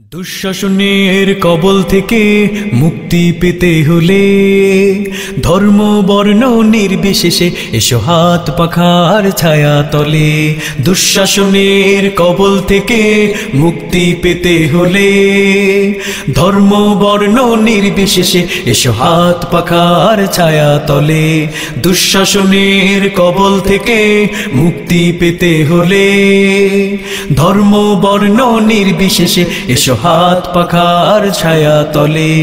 দুঃশাসনের কবল থেকে মুক্তি পেতে হলে ধর্ম, বর্ণ, নির্বিশেষে এসো হাত পাখার ছায়া তলে। দুঃশাসনের কবল থেকে মুক্তি পেতে হলে ধর্ম, বর্ণ, নির্বিশেষে এসো হাত পাখার ছায়া তলে। দুঃশাসনের কবল থেকে মুক্তি পেতে হলে ধর্ম, বর্ণ, নির্বিশেষে এসো হাত পাখার ছায়া তলে।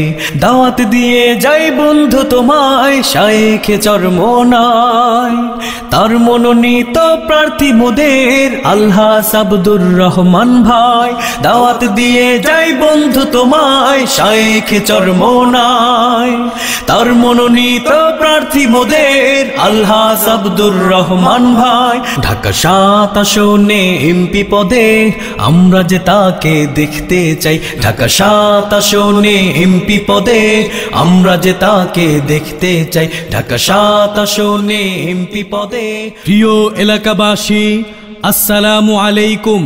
দাওয়াত দিয়ে যাই বন্ধু তোমায় শায়েখে চর্ম নাই তার মনোনীত প্রার্থী মোদের আল্লাহ আব্দুর রহমান ভাই। দাওয়াত দিয়ে যাই বন্ধু তোমায় শায়েখে চর্ম নাই তার মনোনীত প্রার্থী মোদের আল্লাহ আব্দুর রহমান ভাই। ঢাকা সাত আসনে এমপি পদে, আমরা যে তাকে দেখতে চাই। ঢাকা সাত আসনে এমপি পদে আমরা যে তাকে দেখতে চাই। ঢাকা সাত আসনে এমপি পদে প্রিয় এলাকাবাসী, আসসালামু আলাইকুম।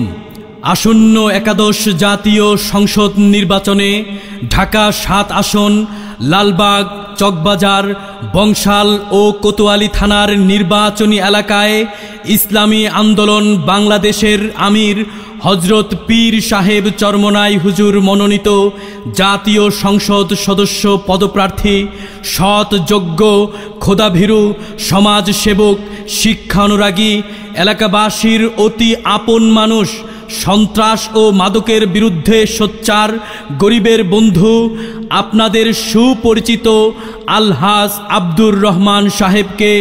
আসন্ন একাদশ জাতীয় সংসদ নির্বাচনে ঢাকা সাত আসন, লালবাগ, চকবাজার বংশাল ও কোতোয়ালি থানার নির্বাচনী এলাকায় ইসলামী আন্দোলন বাংলাদেশের আমির হজরত পীর সাহেব চরমনাই হুজুর মনোনীত জাতীয় সংসদ সদস্য পদপ্রার্থী, সৎ, যোগ্য, খোদাভীরু, সমাজসেবক, শিক্ষানুরাগী, এলাকাবাসীর অতি আপন মানুষ সন্ত্রাস ও মাদকের বিরুদ্ধে সোচ্চার গরিবের বন্ধু, আপনাদের সুপরিচিত আলহাজ আব্দুর রহমান সাহেবকে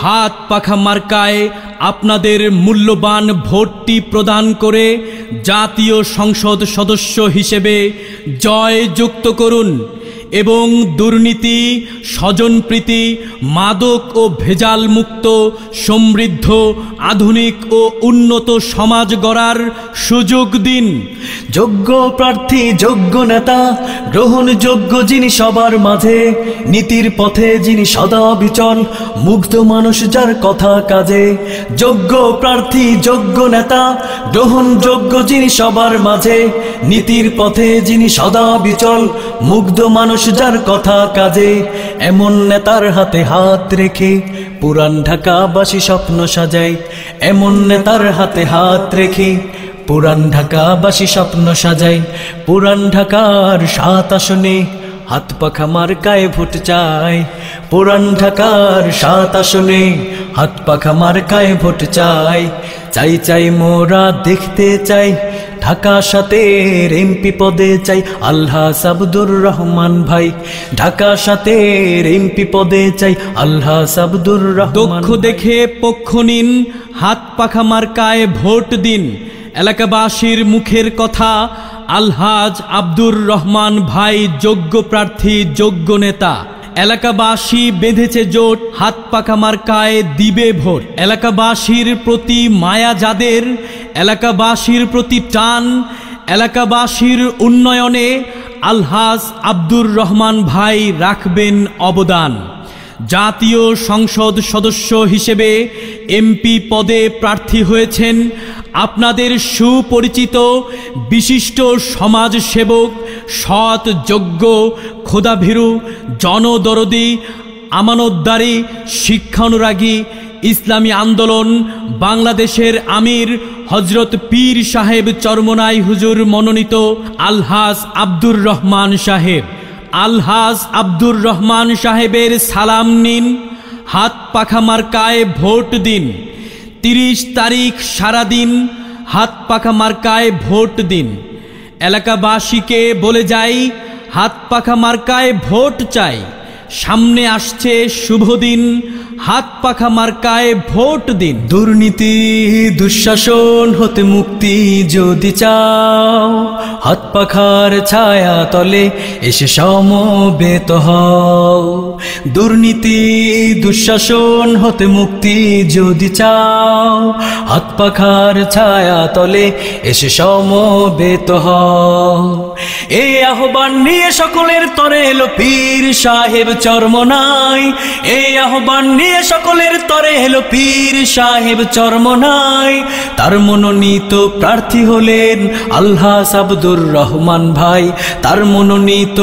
হাত পাখা মার্কায় আপনাদের মূল্যবান ভোটটি প্রদান করে জাতীয় সংসদ সদস্য হিসেবে জয় যুক্ত করুন। এবং দুর্নীতি, স্বজনপ্রীতি, মাদক ও ভেজাল মুক্ত সমৃদ্ধ, আধুনিক ও উন্নত সমাজ গড়ার সুযোগ দিন। যোগ্য প্রার্থী, যোগ্য নেতা, গ্রহণযোগ্য যিনি সবার মাঝে, নীতির পথে যিনি সদা বিচল, মুগ্ধ মানুষ যার কথা কাজে, যোগ্য প্রার্থী, যোগ্য নেতা, গ্রহণযোগ্য যিনি সবার মাঝে, নীতির পথে যিনি সদা বিচল, মুগ্ধ মানুষ যার কথা কাজে, এমন নেতার হাতে হাত রেখে পুরান ঢাকাবাসী স্বপ্ন সাজায়। এমন নেতার হাতে হাত রেখে পুরান ঢাকাবাসী স্বপ্ন সাজাই পুরান ঢাকার সাত আসনে হাত পাখা মার্কায় ভোট চাই পুরান ঢাকার সাত আসনে হাত পাখা মার্কায় ভোট চাই চাই চাই মোরা দেখতে চাই ঢাকা সাথে এমপি পদে চাই আল্লাহ সাবদুর রহমান ভাই। ঢাকা সাথে এমপি পদে চাই আল্লাহ সাবদুর রহমান দক্ষ দেখে পক্ষ নিন, হাত পাখা মার্কায় ভোট দিন। এলাকাবাসীর মুখের কথা, আলহাজ আব্দুর রহমান ভাই যোগ্য প্রার্থী, যোগ্য নেতা। এলাকাবাসী বেঁধেছে জোট, হাত পাখা মার্কায় দিবে ভোট। এলাকাবাসীর প্রতি মায়া যাদের, এলাকাবাসীর প্রতি টান, এলাকাবাসীর উন্নয়নে আলহাজ আব্দুর রহমান ভাই রাখবেন অবদান। জাতীয় সংসদ সদস্য হিসেবে এমপি পদে প্রার্থী হয়েছেন আপনাদের সুপরিচিত বিশিষ্ট সমাজসেবক, সৎ, যোগ্য খোদাভীরু জনদরদি, আমানতদারি, শিক্ষানুরাগী, ইসলামী আন্দোলন, বাংলাদেশের আমির হজরত পীর সাহেব চরমনাই হুজুর মনোনীত আলহাস আব্দুর রহমান সাহেব। আলহাজ আব্দুর রহমান সাহেবের সালাম নিন, হাত পাখা মার্কায় ভোট দিন। তিরিশ তারিখ সারাদিন হাত পাখা মার্কায় ভোট দিন। এলাকাবাসীকে বলে যাই, হাত পাখা মার্কায় ভোট চাই। সামনে আসছে শুভ দিন হাত পাখা মার্কায় ভোট দিন। দুর্নীতি, দুঃশাসন হতে মুক্তি যদি চাও, হাত পাখার ছায়া তলে এসে সমবেত হও। দুর্নীতি, দুঃশাসন হতে মুক্তি যদি চাও, হাত পাখার ছায়া তলে এসে সমবেত হও। এই আহ্বান নিয়ে সকলের তরে এলো পীর সাহেব চরমনাই এই আহ্বান নিয়ে সকলের তরে হেলো পীর সাহেব চরমনাই। তার মনোনীত প্রার্থী হলেন আল্লাহ আব্দুর রহমান ভাই। তার মনোনীত